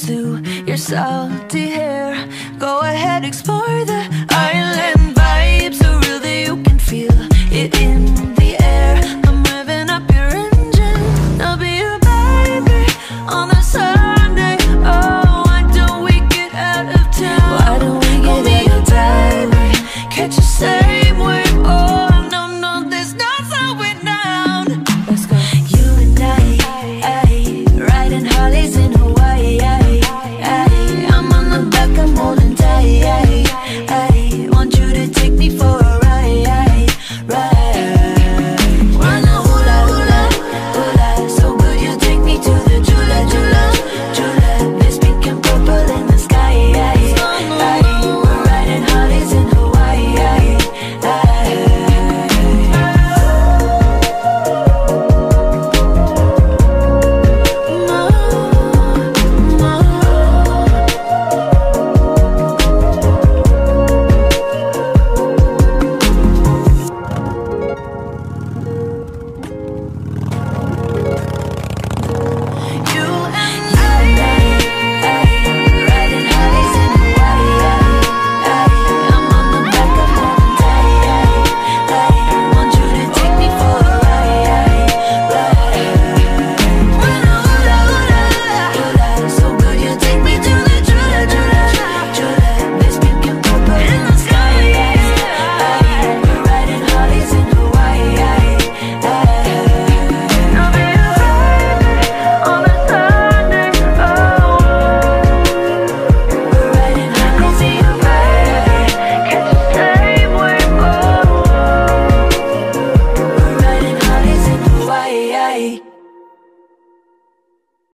through your salty hair. Go ahead, explore